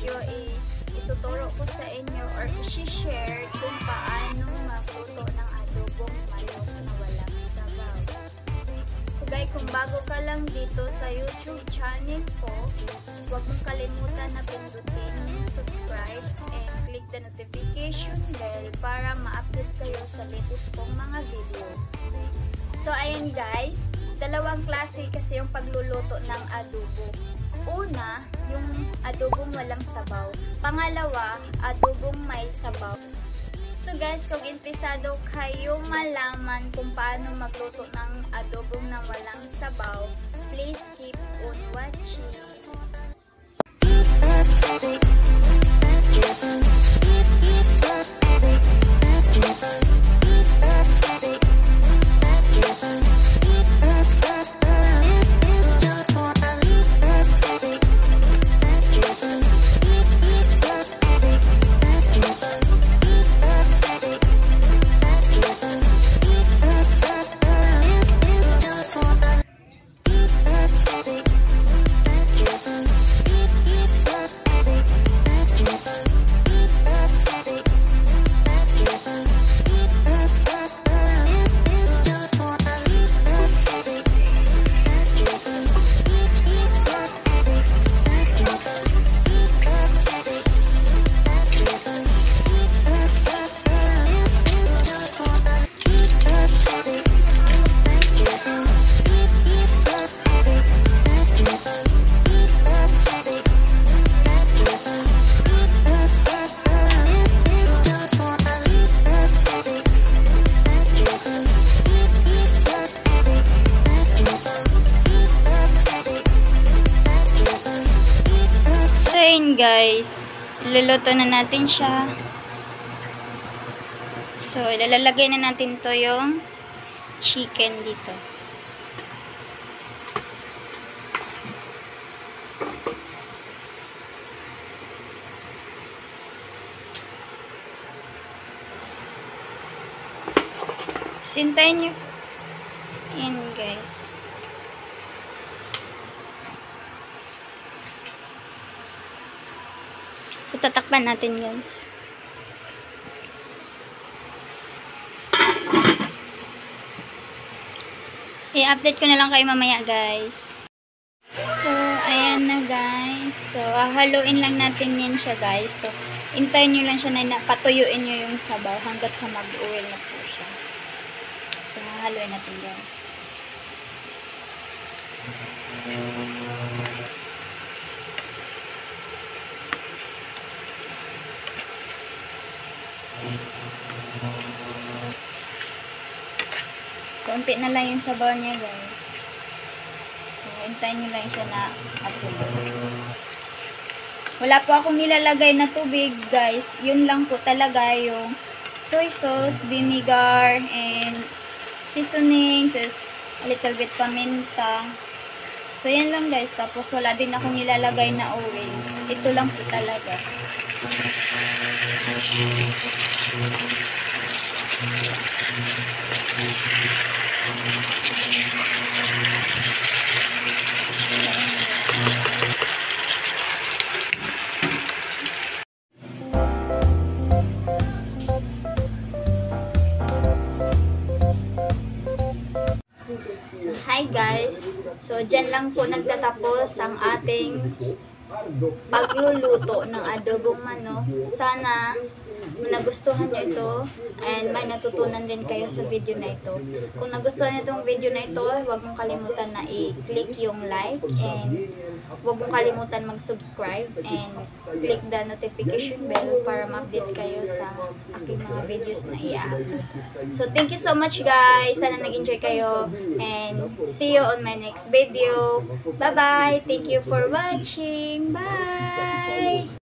video is ituturo ko sa inyo or isi-share kung paano magluto ng adobong manok na walang sabaw. So guys, kung bago ka lang dito sa YouTube channel ko, huwag mong kalimutan na pindutin yung subscribe and click the notification bell para ma-update kayo sa latest kong mga video. So ayun guys, dalawang klase kasi yung pagluluto ng adobo Una, yung adobong walang sabaw. Pangalawa, adobong may sabaw. So guys, kung interesado kayo malaman kung paano magluto ng adobong na walang sabaw, please keep on watching. Guys, iluluto na natin siya. So ilalagay na natin to yung chicken dito. Sintayin nyo. Yan guys. So, tatakpan natin guys. I-update ko na lang kayo mamaya guys. So, ayan na guys. So, haluin lang natin yan siya guys. So, intayin nyo lang siya na patuyuin nyo yung sabaw hanggat sa mag-oil na po siya. So, haluin natin guys. So, unti na lang yung sabaw niya, guys. So, hintayin nyo lang siya na matulo. Wala po akong nilalagay na tubig, guys. Yun lang po talaga yung soy sauce, vinegar, and seasoning, tapos a little bit paminta. So, yan lang, guys. Tapos, wala din akong nilalagay na oil. Ito lang po talaga. So, hi guys! So, dyan lang po nagtatapos ang ating pagluluto ng adobong manok. Sana nagustuhan nyo ito and may natutunan din kayo sa video na ito. Kung nagustuhan nyo itong video na ito, huwag mong kalimutan na i-click yung like and huwag mong kalimutan mag-subscribe and click the notification bell para ma-update kayo sa aking mga videos na i-upload. So, thank you so much guys! Sana nag-enjoy kayo and see you on my next video. Bye-bye! Thank you for watching! Bye!